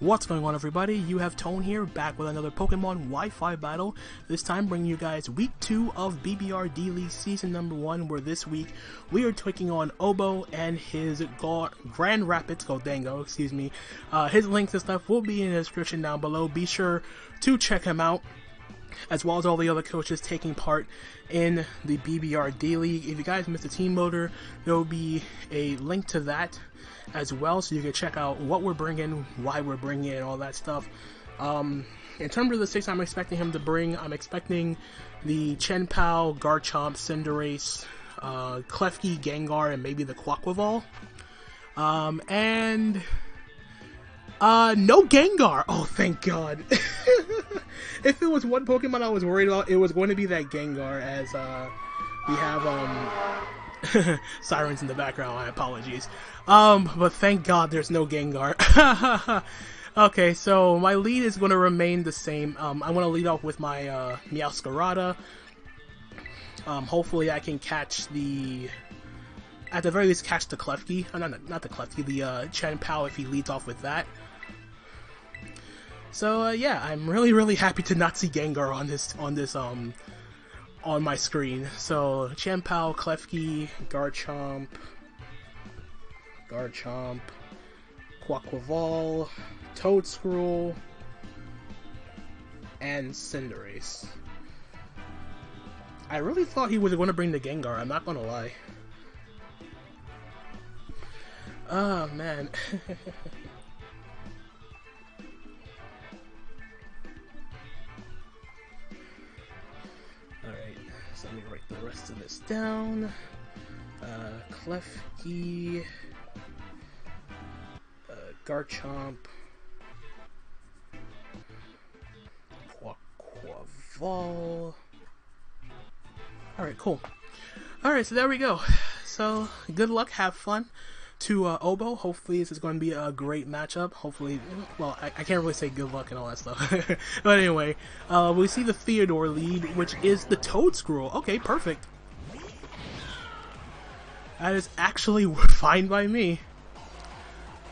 What's going on everybody? You have Tone here, back with another Pokemon Wi-Fi battle. This time bringing you guys week 2 of BBR D-League season number 1, where this week we are taking on Obo and his Grand Rapids Gholdengo, excuse me. Uh, his links and stuff will be in the description down below. Be sure to check him out as well as all the other coaches taking part in the BBR D League. If you guys missed the team motor, there will be a link to that as well, so you can check out what we're bringing, why we're bringing it, all that stuff. Um, in terms of the six I'm expecting him to bring, I'm expecting the Chien-Pao, Garchomp, Cinderace, uh, Klefki, Gengar, and maybe the Quaquaval. Um, and uh, no Gengar. Oh, thank God. if it was one Pokemon I was worried about, it was going to be that Gengar. As uh, we have um sirens in the background. My apologies. Um, but thank God there's no Gengar. okay, so my lead is going to remain the same. Um, I want to lead off with my uh, Meowscarada. Um, hopefully I can catch the at the very least catch the Klefki. Oh, not, not the Klefki, the uh, Chien-Pao if he leads off with that. So uh, yeah, I'm really really happy to not see Gengar on this on this um on my screen. So Chien-Pao, Klefki, Garchomp, Garchomp, Quaquaval, Toedscruel, and Cinderace. I really thought he was going to bring the Gengar, I'm not going to lie. Oh man. So let me write the rest of this down. Uh, Klefki, uh, Garchomp, Quaquaval. Alright, cool. Alright, so there we go. So, good luck, have fun to uh, Obo. Hopefully, this is going to be a great matchup. Hopefully, well, I, I can't really say good luck and all that stuff. but anyway, uh, we see the Theodore lead, which is the Toedscruel. Okay, perfect. That is actually fine by me.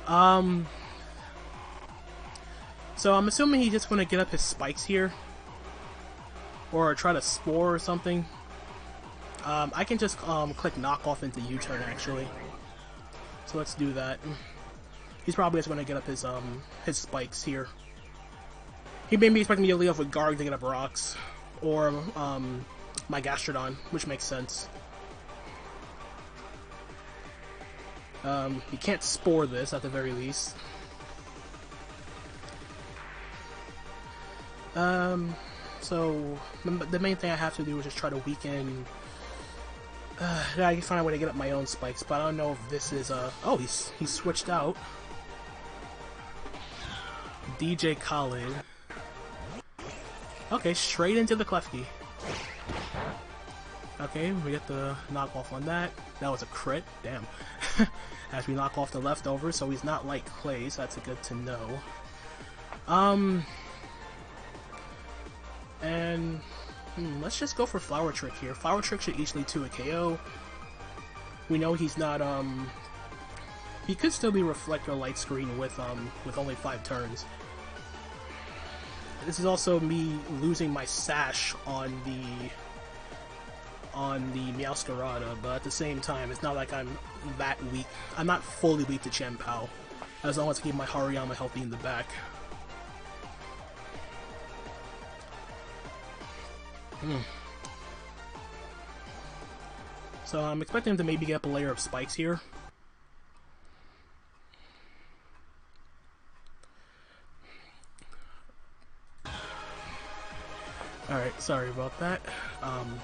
Um, so I'm assuming he's just going to get up his spikes here. Or try to spore or something. Um, I can just um, click knockoff into U-turn actually. So let's do that. He's probably just going to get up his um his spikes here. He may be expecting me to lead off with Garg to get up rocks, or um my Gastrodon, which makes sense. Um, he can't spore this at the very least. Um, so the main thing I have to do is just try to weaken uh, I can find a way to get up my own spikes, but I don't know if this is, uh... Oh, he's, he's switched out. DJ Khaled. Okay, straight into the Klefki. Okay, we get the knockoff on that. That was a crit. Damn. As we knock off the leftover, so he's not Light Clay, so that's a good to know. Um... And Hmm, let's just go for Flower Trick here. Flower Trick should easily to a KO. We know he's not, um... He could still be Reflector Light Screen with, um, with only five turns. This is also me losing my Sash on the on the Meowscarada, but at the same time, it's not like I'm that weak. I'm not fully weak to Chien-Pao, as long as I keep my Hariyama healthy in the back. So I'm expecting him to maybe get up a layer of spikes here. Alright, sorry about that. Um,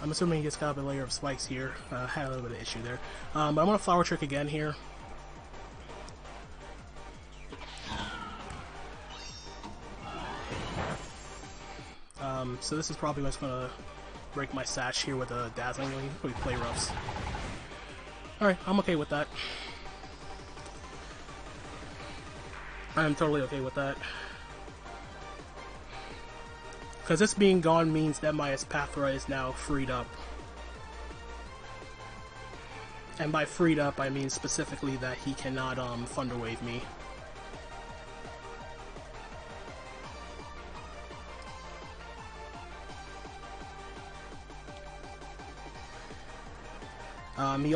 I'm assuming he just got up a layer of spikes here. Uh, had a little bit of issue there. Um, but I'm going to Flower Trick again here. Um, so this is probably what's gonna break my sash here with a Dazzling We play roughs. Alright, I'm okay with that. I'm totally okay with that. Because this being gone means that my Espathra is now freed up. And by freed up, I mean specifically that he cannot um, Thunder Wave me.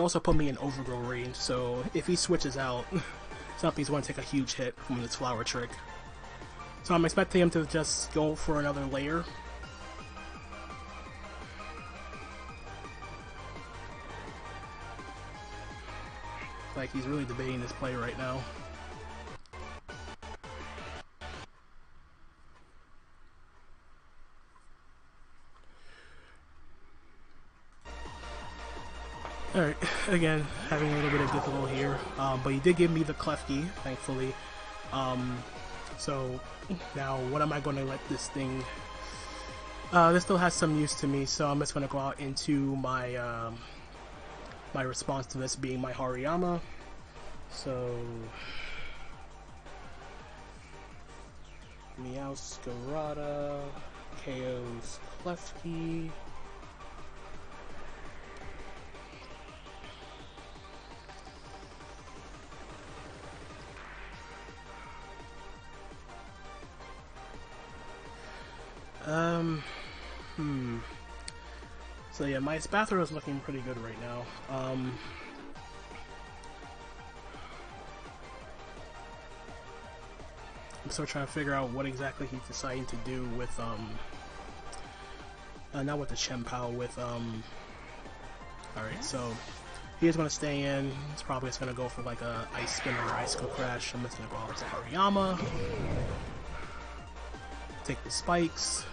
Also put me in overgrow range, so if he switches out, something's going to take a huge hit from this flower trick. So I'm expecting him to just go for another layer. Like he's really debating this play right now. Alright, again, having a little bit of difficulty here, um, but he did give me the Klefki, thankfully. Um, so, now what am I going to let this thing... Uh, this still has some use to me, so I'm just going to go out into my, um, my response to this being my Hariyama. So... Meowscarada, KO's Klefki... hmm. So yeah, my Spathra is looking pretty good right now. Um, I'm still trying to figure out what exactly he's deciding to do with, um, uh, not with the Chien-Pao, with, um, alright, so he is going to stay in. He's probably just going to go for like a Ice Spin or Icicle Crash. I'm just going to go over to Hariyama. Take the spikes.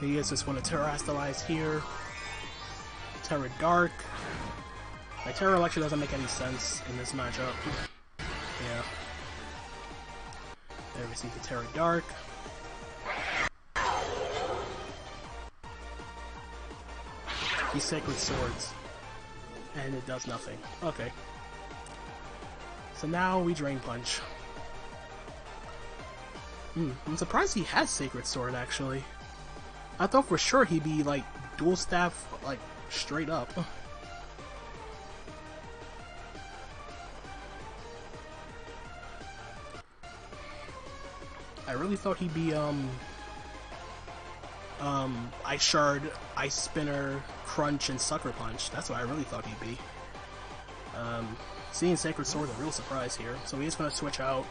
He is just going to Terastallize here. Tera Dark. My Electric doesn't make any sense in this matchup. Yeah. There we see the Tera Dark. These Sacred Swords. And it does nothing. Okay. So now we Drain Punch. Hmm, I'm surprised he has Sacred Sword, actually. I thought for sure he'd be like dual staff, like straight up. I really thought he'd be um um Ice Shard, Ice Spinner, Crunch, and Sucker Punch. That's what I really thought he'd be. Um, seeing Sacred Sword is a real surprise here. So he's gonna switch out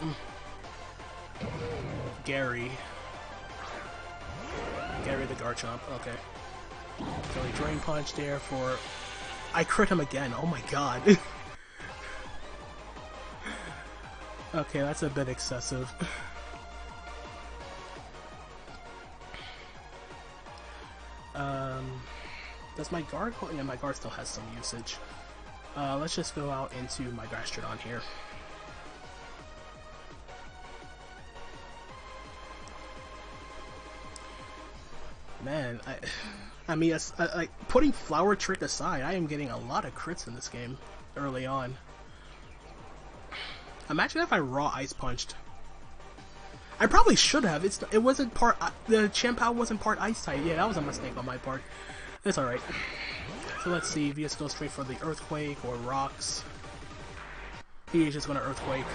Gary Gary the Garchomp, okay. So he Drain Punch there for... I crit him again, oh my god. okay, that's a bit excessive. um, does my Garg... Oh, yeah, my Garg still has some usage. Uh, let's just go out into my Gastrodon here. Man, I, I mean, like putting Flower Trick aside, I am getting a lot of crits in this game early on. Imagine if I raw ice punched. I probably should have. It's it wasn't part uh, the Chien-Pao wasn't part ice type. Yeah, that was a mistake on my part. It's all right. So let's see. Just goes straight for the earthquake or rocks. He is just gonna earthquake.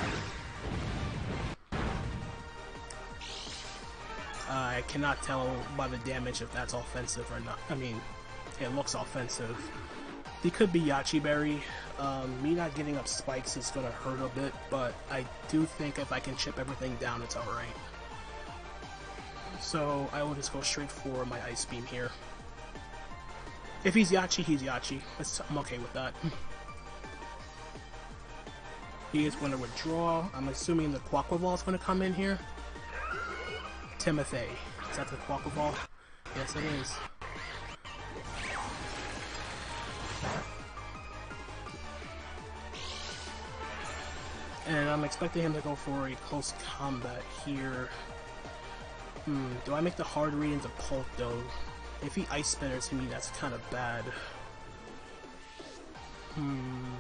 I cannot tell by the damage if that's offensive or not. I mean, it looks offensive. He could be Yache Berry. Um, me not getting up spikes is going to hurt a bit, but I do think if I can chip everything down, it's alright. So I will just go straight for my Ice Beam here. If he's Yache, he's Yache. I'm okay with that. he is going to withdraw. I'm assuming the Quaquaval is going to come in here. Timothy. Is that the Quaquaval? Yes, it is. And I'm expecting him to go for a close combat here. Hmm, do I make the hard read into Pulp though? If he Ice Spinners to me, that's kind of bad. Hmm.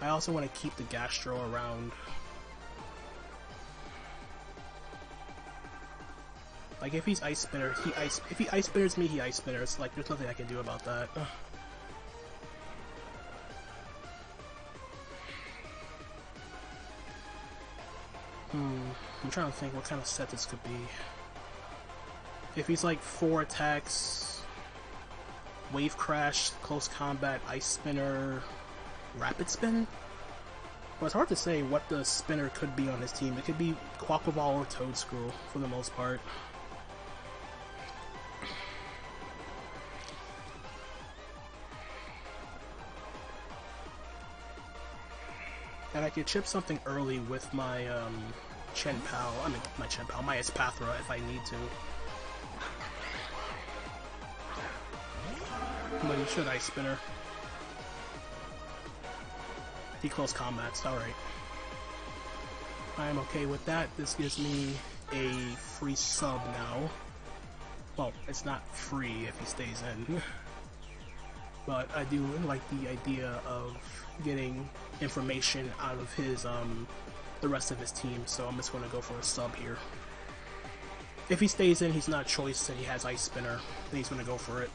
I also want to keep the Gastro around. Like if he's ice spinner, he ice. If he ice spinners me, he ice spinners. Like there's nothing I can do about that. Hmm. I'm trying to think what kind of set this could be. If he's like four attacks, wave crash, close combat, ice spinner, rapid spin. Well, it's hard to say what the spinner could be on his team. It could be Quaquaval or Toedscruel for the most part. Could chip something early with my um, Chien-Pao, I mean my Chen Pao, my Espathra if I need to. But you should Ice Spinner. He close combats, alright. I am okay with that. This gives me a free sub now. Well, it's not free if he stays in. But I do like the idea of getting information out of his um the rest of his team, so I'm just gonna go for a sub here. If he stays in, he's not a choice and he has Ice Spinner, then he's gonna go for it.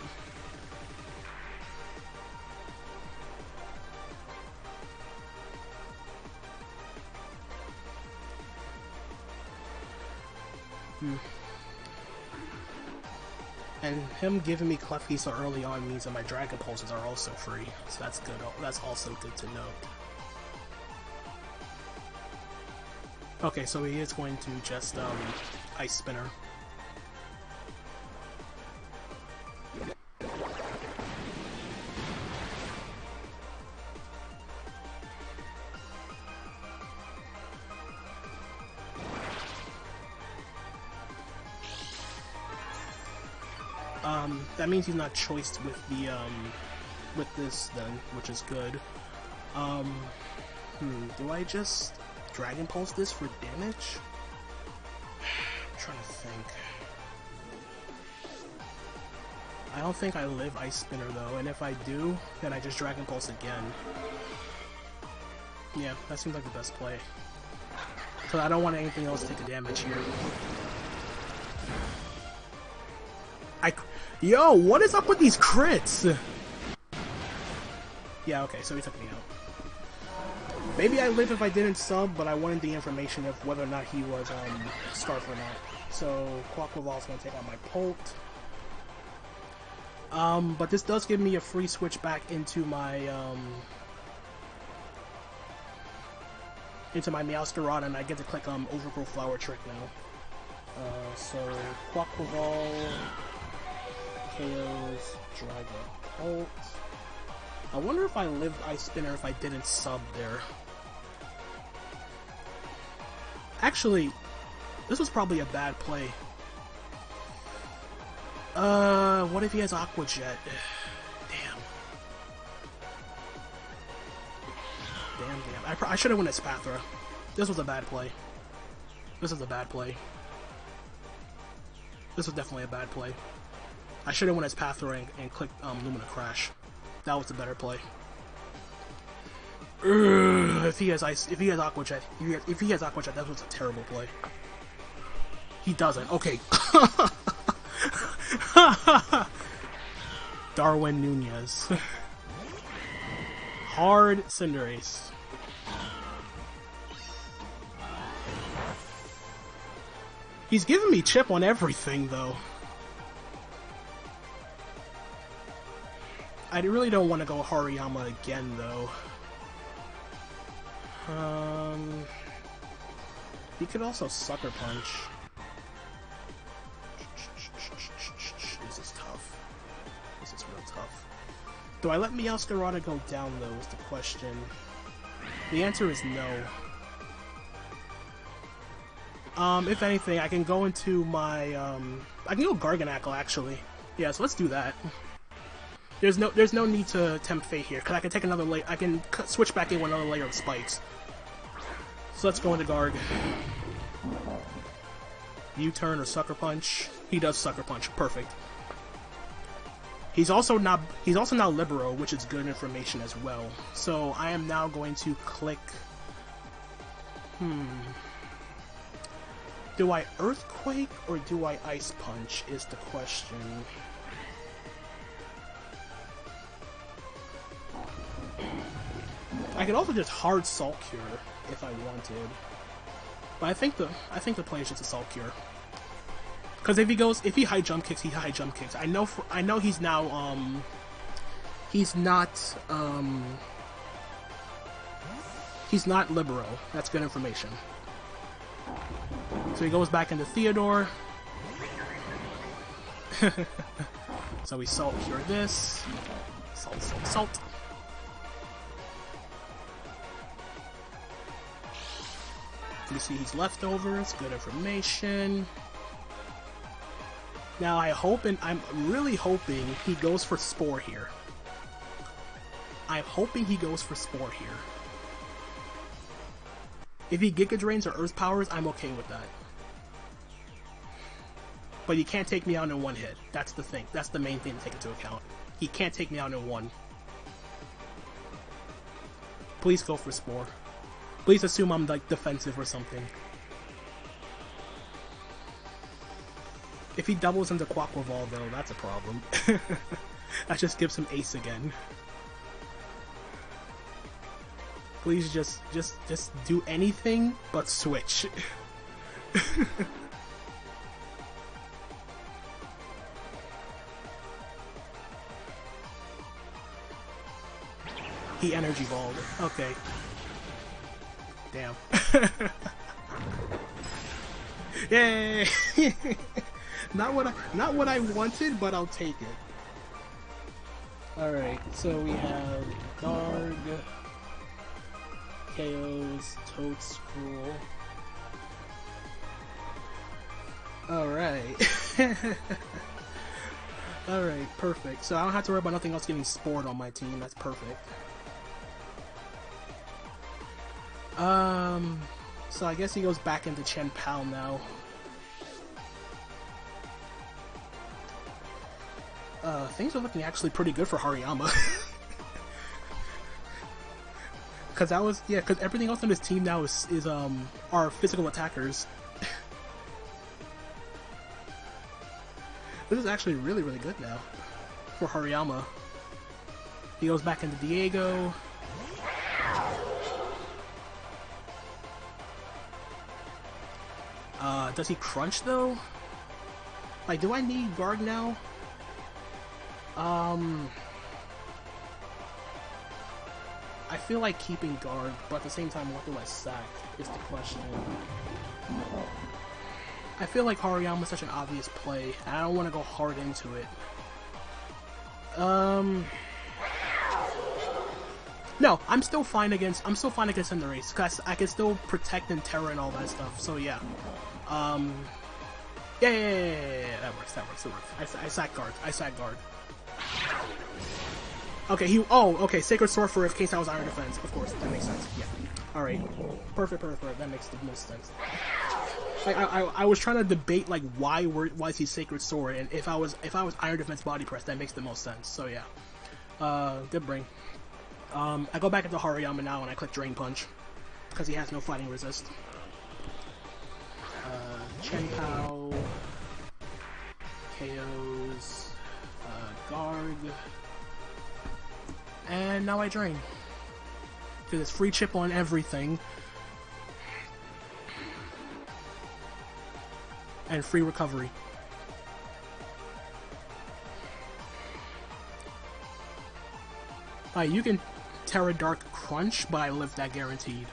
Hmm. And him giving me Klefki so early on means that my Dragon Pulses are also free, so that's good. That's also good to note. Okay, so he is going to just um, Ice Spinner. Um, that means he's not choiced with the, um, with this then, which is good. Um, hmm, do I just Dragon Pulse this for damage? I'm trying to think. I don't think I live Ice Spinner though, and if I do, then I just Dragon Pulse again. Yeah, that seems like the best play. Because I don't want anything else to take the damage here. Yo, what is up with these crits? Yeah, okay, so he took me out. Maybe I live if I didn't sub, but I wanted the information of whether or not he was um, Scarf or not. So, Quaquaval's gonna take out my Polt. Um, but this does give me a free switch back into my, um, into my Meowscarada, and I get to click um, Overgrowth Flower Trick now. Uh, so, Quaquaval, KO's Dragon Polt. I wonder if I lived Ice Spinner if I didn't sub there. Actually, this was probably a bad play. Uh, what if he has Aqua Jet? Damn. Damn, damn. I, I should have went Espathra. This was a bad play. This is a bad play. This was definitely a bad play. I should have went Espathra and, and clicked um, Lumina Crash. That was the better play. If he has ice, if he has Aqua Jet, if he has, if he has Aqua Jet, that was a terrible play. He doesn't. Okay. Darwin Nunez. Hard Cinderace. He's giving me chip on everything, though. I really don't want to go Hariyama again, though. Um, he could also Sucker Punch. This is tough. This is real tough. Do I let Meowscarada go down, though, is the question. The answer is no. Um, if anything, I can go into my, um, I can go Garganacl, actually. Yeah, so let's do that. There's no there's no need to tempt fate here, because I can take another layer, I can switch back in with another layer of spikes. So let's go into Garg. U-turn or Sucker Punch. He does Sucker Punch. Perfect. He's also not he's also now Libero, which is good information as well. So I am now going to click Hmm. Do I Earthquake or do I Ice Punch is the question. I could also just hard Salt Cure if I wanted. But I think the I think the play is just a Salt Cure. Because if he goes, if he high jump kicks, he high jump kicks. I know, for, I know he's now, um, he's not, um, he's not Libero. That's good information. So he goes back into Theodore. so we salt cure this. Salt, salt, salt. You see he's leftovers, good information. Now I hope and I'm really hoping he goes for Spore here. I'm hoping he goes for Spore here. If he Giga Drains or Earth Powers, I'm okay with that. But he can't take me out in one hit. That's the thing. That's the main thing to take into account. He can't take me out in one. Please go for Spore. Please assume I'm like defensive or something. If he doubles into Quaquaval though, that's a problem. that just gives him Ace again. Please just, just, just do anything but switch. he energy balled. Okay. Damn. Yay! not what I not what I wanted, but I'll take it. Alright, so we have Garg, KOs, Toadstool. Alright. Alright, perfect. So I don't have to worry about nothing else getting spored on my team. That's perfect. Um, so I guess he goes back into Chien-Pao now. Uh, things are looking actually pretty good for Hariyama. Cause that was yeah, cause everything else on his team now is is um are physical attackers. this is actually really really good now for Hariyama. He goes back into Diego. Uh, does he crunch though? Like, do I need Garg now? Um, I feel like keeping Garg, but at the same time, what do I sack is the question. I feel like Hariyama is such an obvious play, and I don't want to go hard into it. Um, no, I'm still fine against. I'm still fine against Cinderace because I can still protect and Tera and all that stuff. So yeah. Um, yeah, yeah, yeah, yeah, that works, that works, that works. I, I sack Garg, I sack Garg. Okay, he, oh, okay, Sacred Sword for if case I was Iron Defense, of course, that makes sense, yeah. Alright, perfect, perfect, perfect, that makes the most sense. I, I, I was trying to debate, like, why were, why is he Sacred Sword, and if I was, if I was Iron Defense Body Press, that makes the most sense, so yeah. Uh, good brain. Um, I go back into Hariyama now and I click Drain Punch, because he has no fighting resist. Chien-Pao, KOs, uh, Garg, and now I drain. Because it's free chip on everything. And free recovery. Alright, you can Tera Dark Crunch, but I live that guaranteed.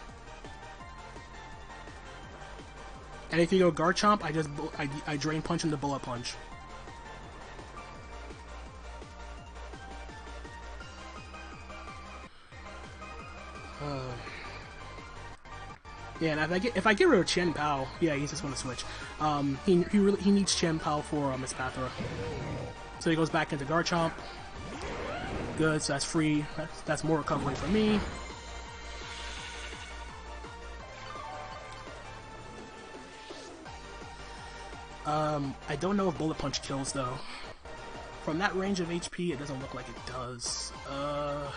And if you go Garchomp, I just I, I Drain Punch into Bullet Punch. Uh, yeah, and if I get if I get rid of Chien-Pao, yeah, he's just going to switch. Um, he he really he needs Chien-Pao for um, Miss Pathra. So he goes back into Garchomp. Good, so that's free. That's, that's more recovery for me. Um, I don't know if Bullet Punch kills, though. From that range of HP, it doesn't look like it does. Uh...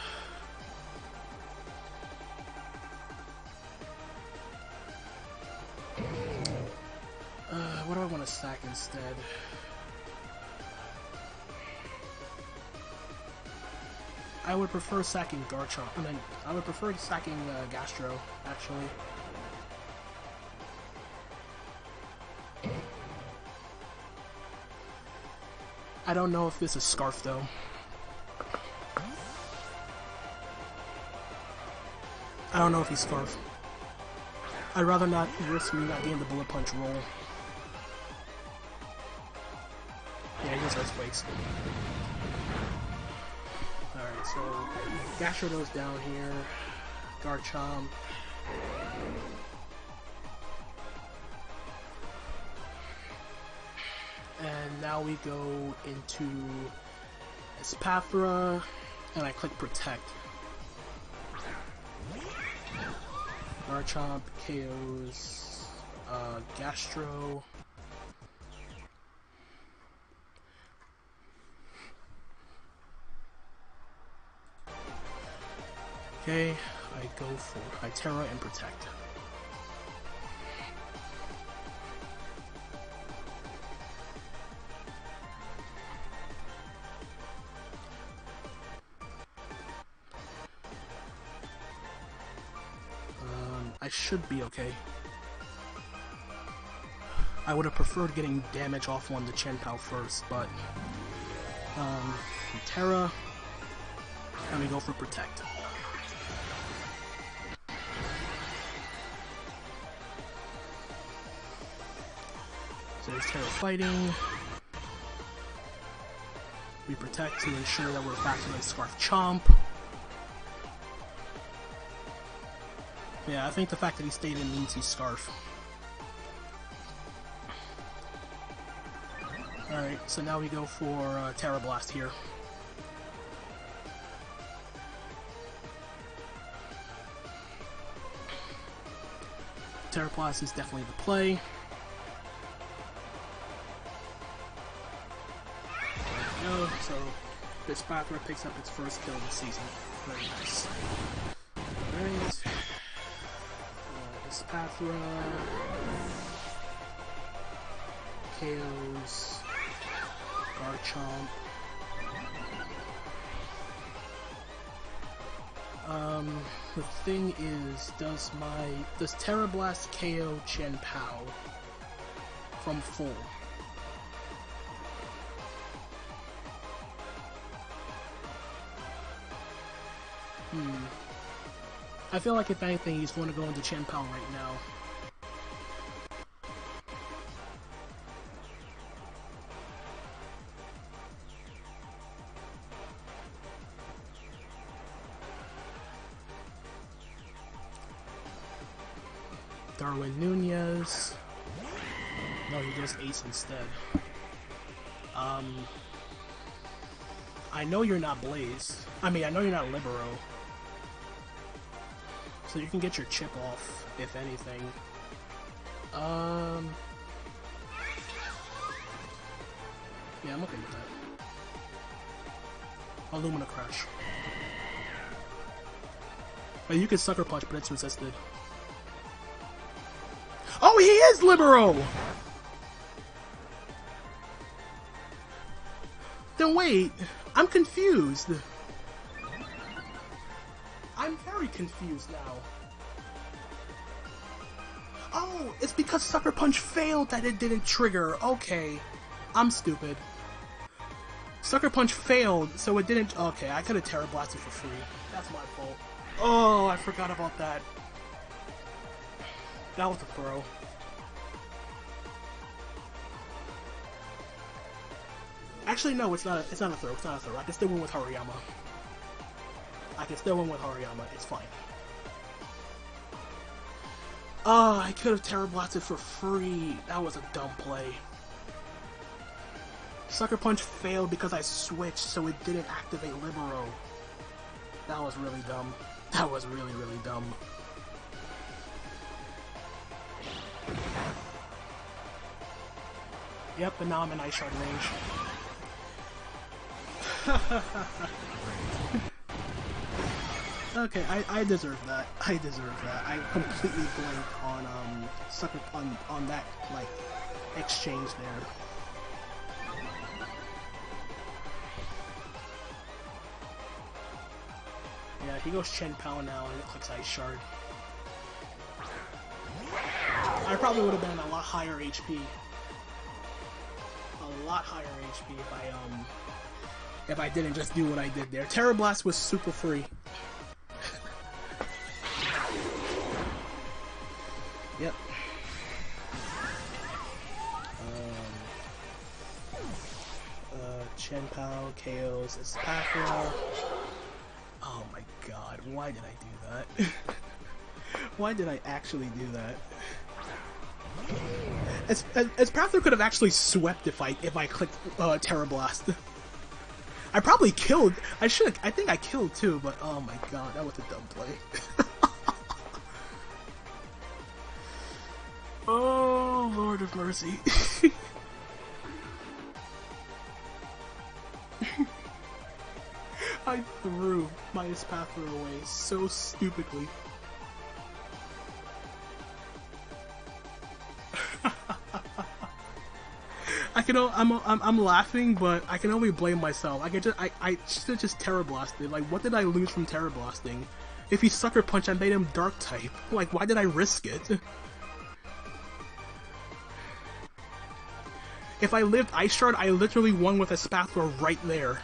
what do I want to sack instead? I would prefer sacking Garchomp. I mean, I would prefer sacking uh, Gastro, actually. I don't know if this is Scarf, though. I don't know if he's Scarf. I'd rather not risk me not getting the Bullet Punch roll. Yeah, he just Earthquakes. Alright, so Gastrodon's down here. Garchomp. Now we go into Espathra, and I click Protect. Garchomp KOs uh, Gastro. Okay, I go for Hytera and Protect. Should be okay. I would have preferred getting damage off on the Chien-Pao first, but um, Tera, and we go for Protect. So there's Tera fighting. We protect to ensure that we're faster than Scarf Chomp. Yeah, I think the fact that he stayed in means he's Scarf. Alright, so now we go for uh, Tera Blast here. Tera Blast is definitely the play. There we go, so this Bathra picks up its first kill of the season. Very nice. Alright. Uh, Bathra KOs Garchomp. Um, the thing is, does my does Tera Blast KO Chien-Pao from full? I feel like if anything, he's going to go into Chien-Pao right now. Darwin Nunez. No, he goes Ace instead. Um, I know you're not Blaze. I mean, I know you're not Libero. So you can get your chip off, if anything. Um, yeah, I'm okay with that. Illumina Crush. But you can Sucker Punch, but it's resisted. Oh, he is Libero! Then wait, I'm confused. I'm very confused now. Oh, it's because Sucker Punch failed that it didn't trigger. Okay, I'm stupid. Sucker Punch failed, so it didn't... Okay, I could have Tera Blasted for free. That's my fault. Oh, I forgot about that. That was a throw. Actually, no, it's not. A, it's not a throw. It's not a throw. I can still win with Hariyama. I can still win with Hariyama. It's fine. Oh, I could have Tera Blasted for free. That was a dumb play. Sucker Punch failed because I switched, so it didn't activate Libero. That was really dumb. That was really, really dumb. Yep, and now I'm in Ice Shard range. okay, I, I deserve that. I deserve that. I completely blanked on um sucker on on that like exchange there. Yeah, he goes Chien-Pao now and it clicks Ice Shard. I probably would have been a lot higher HP. A lot higher HP if I um if I didn't just do what I did there. Tera Blast was super free. Yep. Um, uh, Chen Pao KOs Espathra. Oh my god, why did I do that? why did I actually do that? As, as, Espathra could have actually swept if I if I clicked uh, Tera Blast. I probably killed. I should. I think I killed too, but oh my god, that was a dumb play. Lord of Mercy. I threw my Espathra away so stupidly. I can. I'm, I'm. I'm laughing, but I can only blame myself. I can just. I. I should just Tera Blasted. Like, what did I lose from Tera Blasting? If he sucker punch, I made him Dark type. Like, why did I risk it? If I lived Ice Shard, I literally won with a Espathra right there.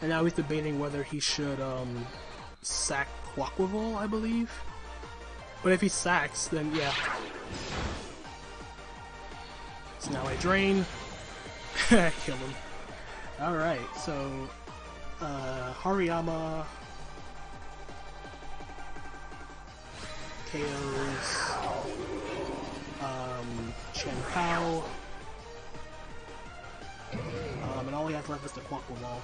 And now he's debating whether he should um, sack Quaquaval, I believe. But if he sacks, then yeah. So now I drain. Kill him. Alright, so uh, Hariyama KOs Chen Pao. Um, and all he has left is the Quaquaval.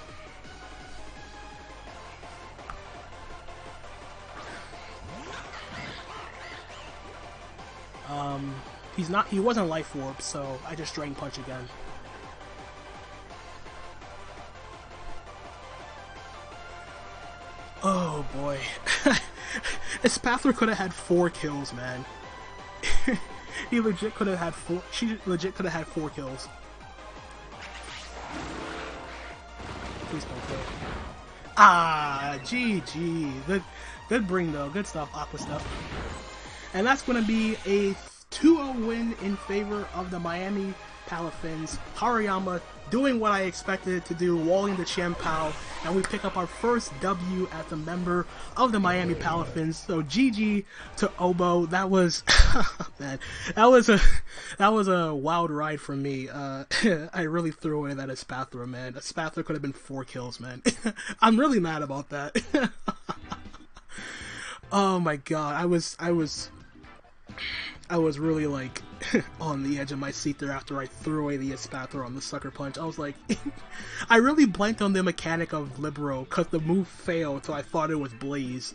Um, he's not. He wasn't life orb, so I just drain punch again. Oh boy, Espathra could have had four kills, man. he legit could have had four. She legit could have had four kills. Please don't kill. Ah, GG. Good, good bring though. Good stuff, Aqua stuff. And that's going to be a 2-0 win in favor of the Miami Palafins. Hariyama doing what I expected it to do, walling the Chien-Pao, and we pick up our first W as a member of the Miami Palafins. So GG to Obo. That was man, that was a that was a wild ride for me. Uh, I really threw away that Espathra, man. Espathra could have been four kills, man. I'm really mad about that. oh my god, I was I was I was really like on the edge of my seat there after I threw away the Espathra on the sucker punch. I was like, I really blanked on the mechanic of Libero because the move failed, so I thought it was Blaze.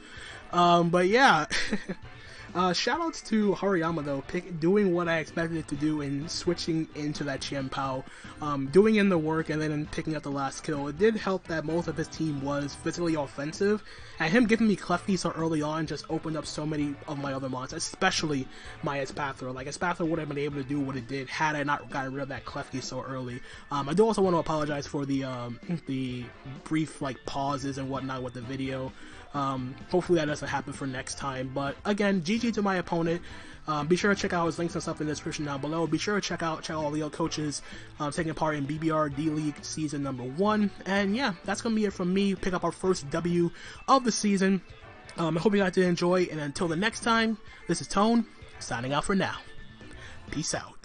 Um, but yeah, Uh, shoutouts to Hariyama though, pick, doing what I expected it to do and switching into that Chien-Pao, um, doing in the work and then picking up the last kill. It did help that most of his team was physically offensive, and him giving me Klefki so early on just opened up so many of my other mons, especially my Espathra. Like Espathra would have been able to do what it did had I not gotten rid of that Klefki so early. Um, I do also want to apologize for the um, the brief like pauses and whatnot with the video. Um, hopefully that doesn't happen for next time. But again, GG to my opponent. Um, be sure to check out his links and stuff in the description down below. Be sure to check out check out all the other coaches um, taking part in BBR D League season number one. And yeah, that's gonna be it from me. Pick up our first W of the season. Um, I hope you guys did enjoy. And until the next time, this is Tone signing out for now. Peace out.